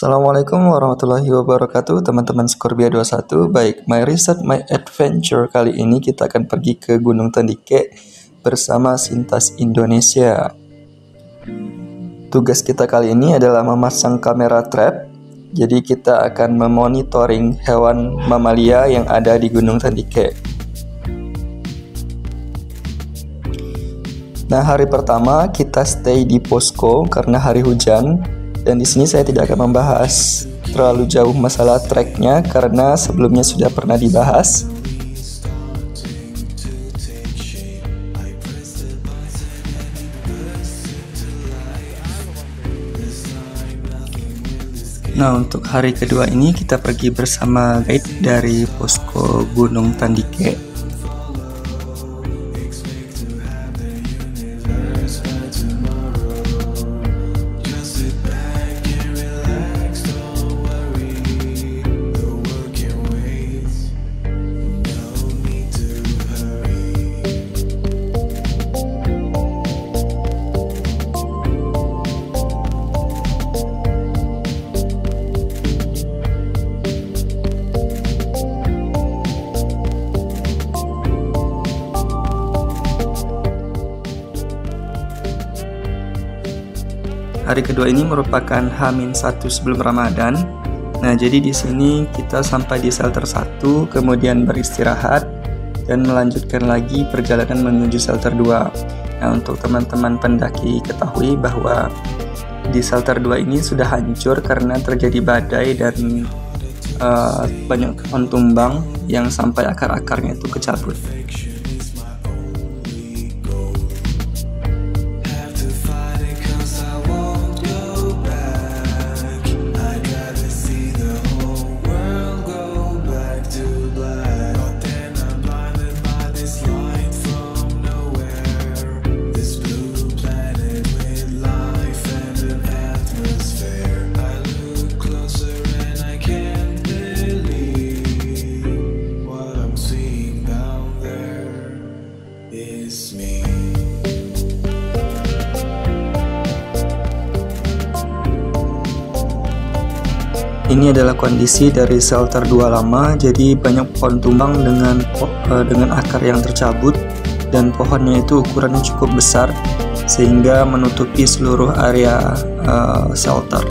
Assalamualaikum warahmatullahi wabarakatuh teman-teman Skorbia 21 Baik, My Research, My Adventure. Kali ini kita akan pergi ke Gunung Tandike bersama Sintas Indonesia. Tugas kita kali ini adalah memasang kamera trap. Jadi kita akan memonitoring hewan mamalia yang ada di Gunung Tandike Nah hari pertama kita stay di posko karena hari hujan dan di sini saya tidak akan membahas terlalu jauh masalah tracknya karena sebelumnya sudah pernah dibahas. Nah untuk hari kedua ini kita pergi bersama guide dari posko Gunung Tandike Hari kedua ini merupakan Hamin satu sebelum Ramadan. Nah, jadi di sini kita sampai di shelter 1, kemudian beristirahat dan melanjutkan lagi perjalanan menuju shelter 2. Nah, untuk teman-teman pendaki ketahui bahwa di shelter 2 ini sudah hancur karena terjadi badai dan uh, banyak pohon tumbang yang sampai akar-akarnya itu kecabut. Adalah kondisi dari shelter 2 lama, jadi banyak pohon tumbang dengan uh, dengan akar yang tercabut dan pohonnya itu ukurannya cukup besar sehingga menutupi seluruh area uh, shelter.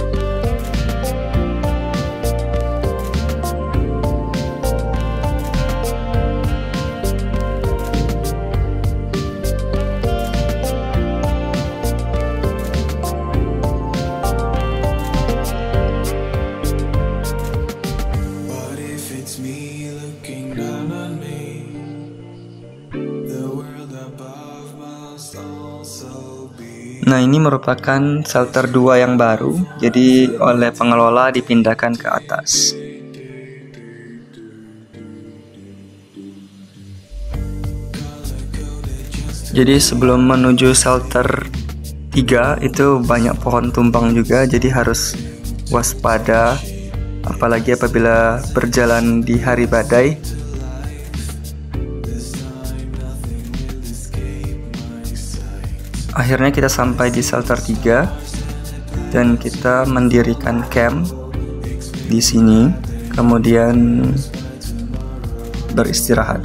Merupakan shelter 2 yang baru Jadi oleh pengelola dipindahkan ke atas. Jadi sebelum menuju shelter 3 itu banyak pohon tumbang juga Jadi harus waspada Apalagi apabila berjalan di hari badai akhirnya kita sampai di shelter 3 dan kita mendirikan camp di sini kemudian beristirahat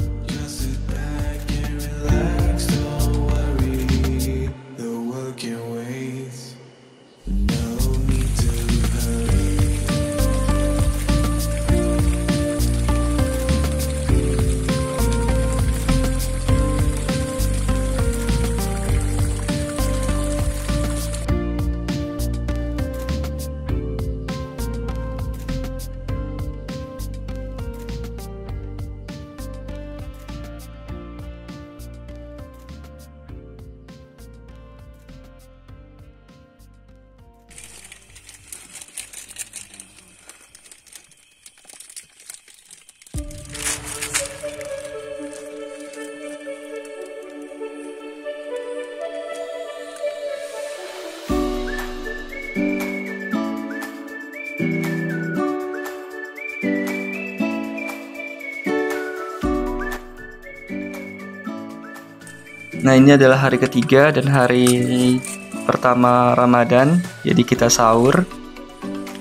Nah ini adalah hari ketiga dan hari pertama Ramadan Jadi kita sahur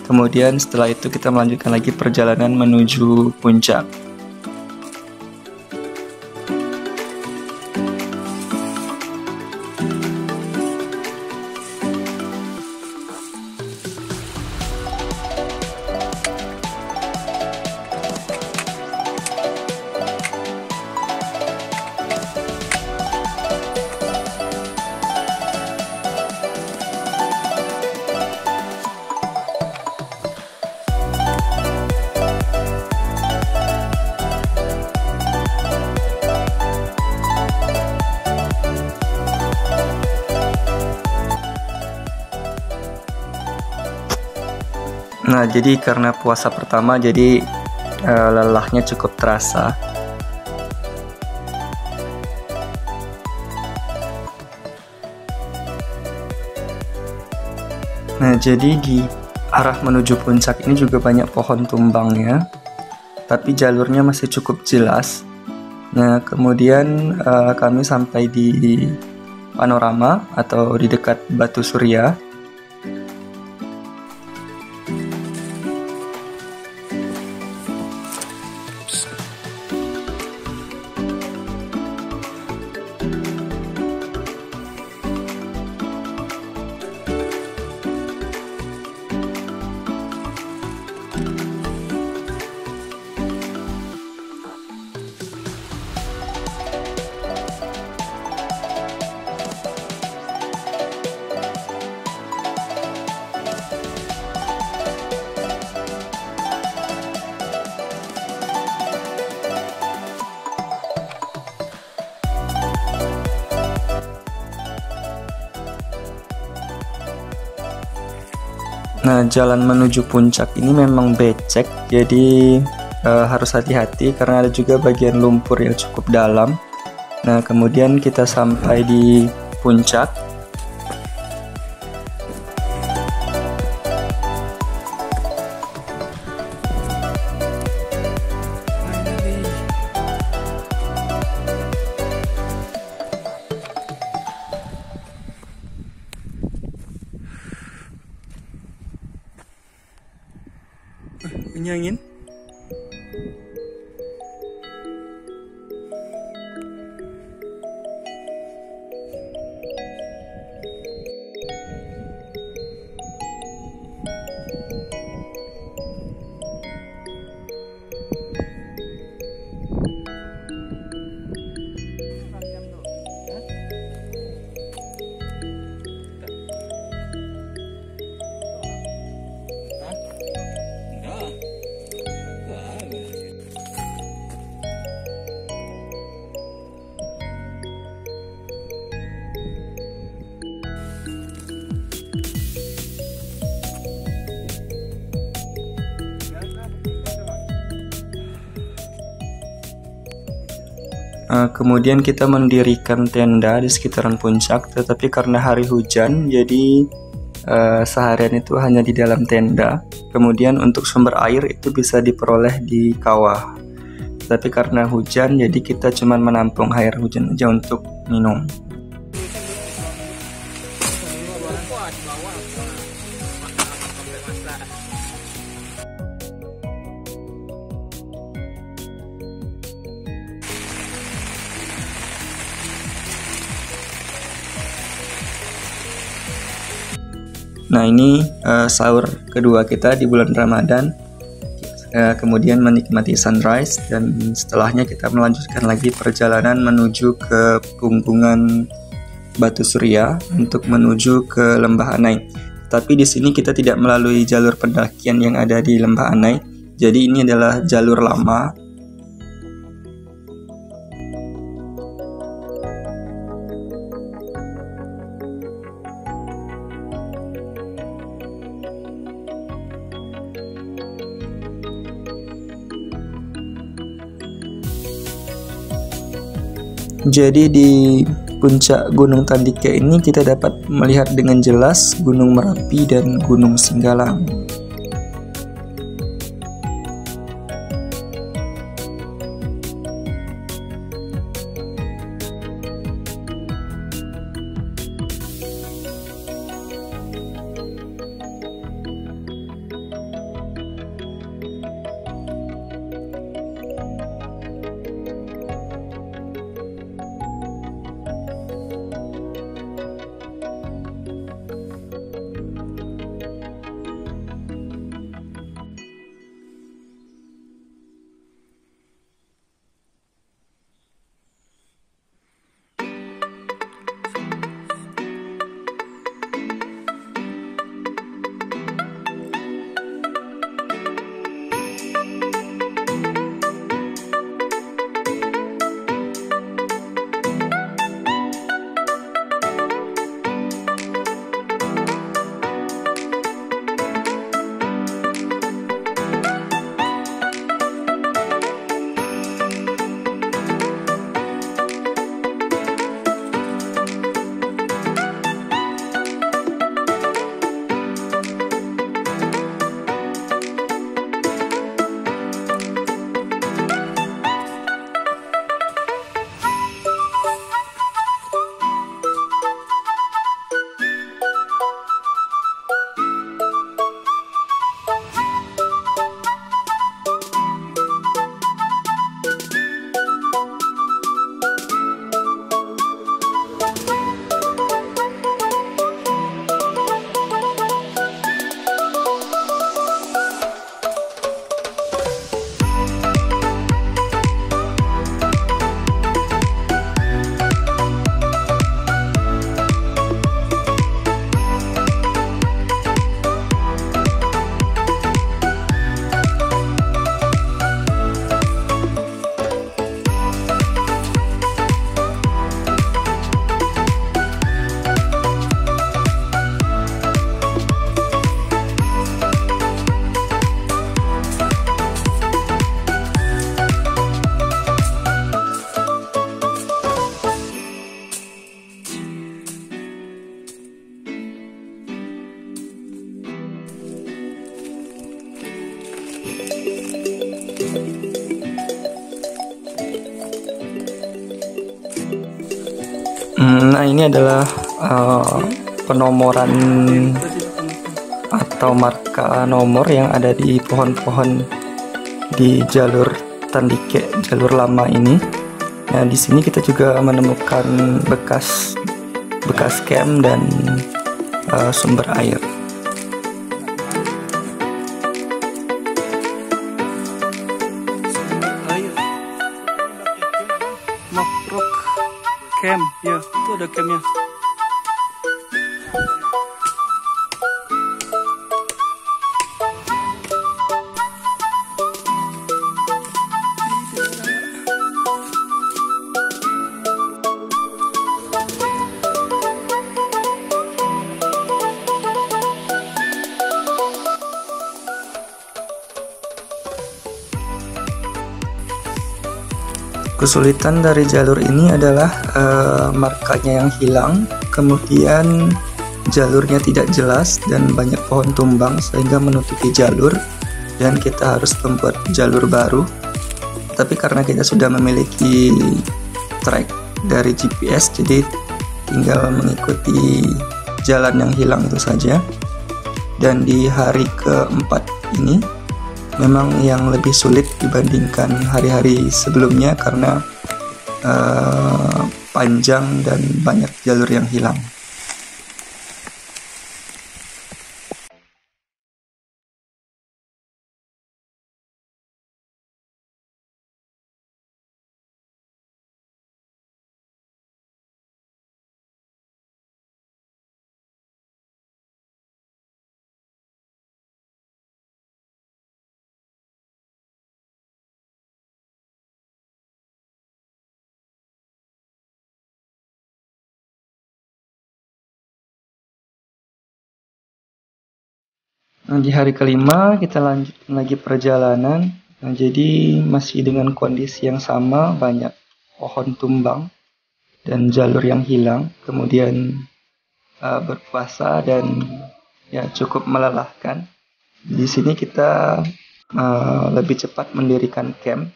kemudian setelah itu kita melanjutkan lagi perjalanan menuju puncak. Nah, jadi karena puasa pertama, jadi uh, lelahnya cukup terasa. Nah, jadi di arah menuju puncak ini juga banyak pohon tumbangnya, tapi jalurnya masih cukup jelas. Nah, kemudian uh, kami sampai di panorama atau di dekat Batu Surya. Nah, jalan menuju puncak ini memang becek, jadi uh, harus hati-hati karena ada juga bagian lumpur yang cukup dalam. Nah, kemudian kita sampai di puncak. Punya kemudian kita mendirikan tenda di sekitaran puncak, tetapi karena hari hujan, jadi uh, seharian itu hanya di dalam tenda. Kemudian untuk sumber air itu bisa diperoleh di kawah. Tapi karena hujan, jadi kita cuma menampung air hujan aja untuk minum. Nah ini uh, sahur kedua kita di bulan Ramadan. Uh, kemudian menikmati sunrise dan setelahnya kita melanjutkan lagi perjalanan menuju ke punggungan Batu Surya untuk menuju ke Lembah Anai. Tapi di sini kita tidak melalui jalur pendakian yang ada di Lembah Anai. Jadi ini adalah jalur lama Jadi di puncak Gunung Tandike ini kita dapat melihat dengan jelas Gunung Merapi dan Gunung Singgalang. Ini adalah uh, penomoran atau marka nomor yang ada di pohon-pohon di jalur Tandike, jalur lama ini. Nah di sini kita juga menemukan bekas bekas camp dan uh, sumber air. Ya itu ada Kesulitan dari jalur ini adalah uh, markanya yang hilang, kemudian jalurnya tidak jelas dan banyak pohon tumbang sehingga menutupi jalur dan kita harus membuat jalur baru. Tapi karena kita sudah memiliki track dari GPS jadi tinggal mengikuti jalan yang hilang itu saja. Dan di hari keempat ini memang yang lebih sulit dibandingkan hari-hari sebelumnya karena uh, panjang dan banyak jalur yang hilang. Nah, di hari kelima kita lanjutkan lagi perjalanan. Nah, jadi masih dengan kondisi yang sama, banyak pohon tumbang dan jalur yang hilang. Kemudian uh, berpuasa dan ya cukup melelahkan. Di sini kita uh, lebih cepat mendirikan camp.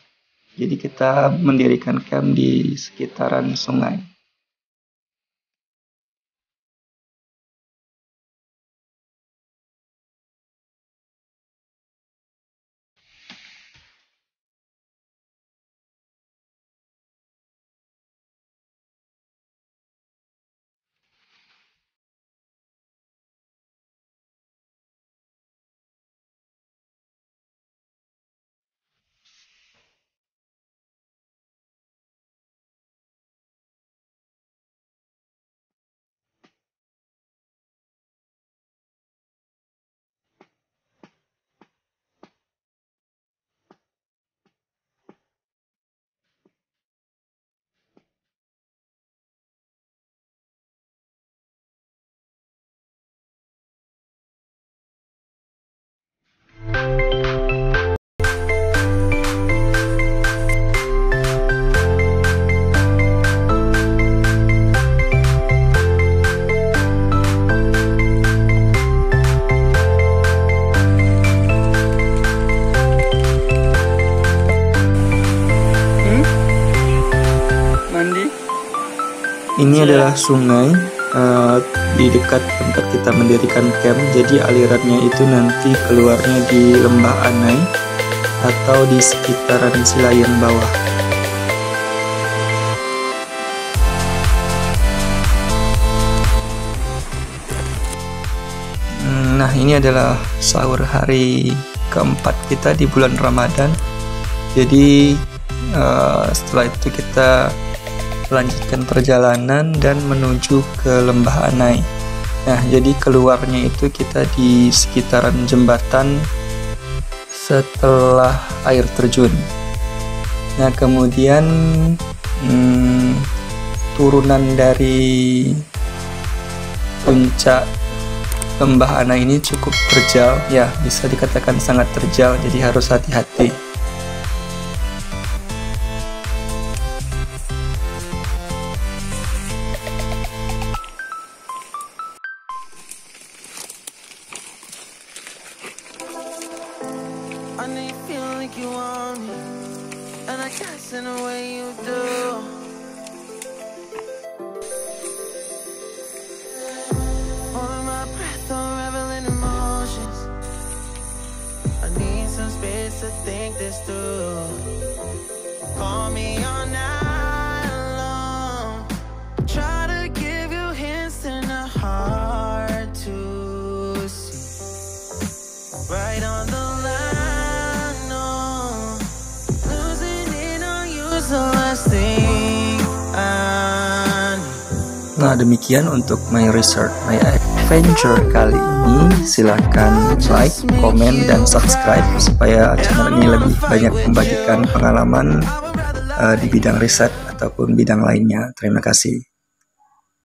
Jadi kita mendirikan camp di sekitaran sungai. Ini adalah sungai uh, di dekat tempat kita mendirikan camp. Jadi alirannya itu nanti keluarnya di lembah Anai atau di sekitaran Silayang bawah. Hmm, nah ini adalah sahur hari keempat kita di bulan Ramadan. Jadi uh, setelah itu kita melanjutkan perjalanan dan menuju ke Lembah Anai. Nah, jadi keluarnya itu kita di sekitaran jembatan setelah air terjun. Nah, kemudian hmm, turunan dari puncak Lembah Anai ini cukup terjal, ya bisa dikatakan sangat terjal, jadi harus hati-hati. Nah demikian untuk my research, my adventure kali ini. Silahkan like, komen, dan subscribe supaya channel ini lebih banyak membagikan pengalaman uh, di bidang riset ataupun bidang lainnya. Terima kasih.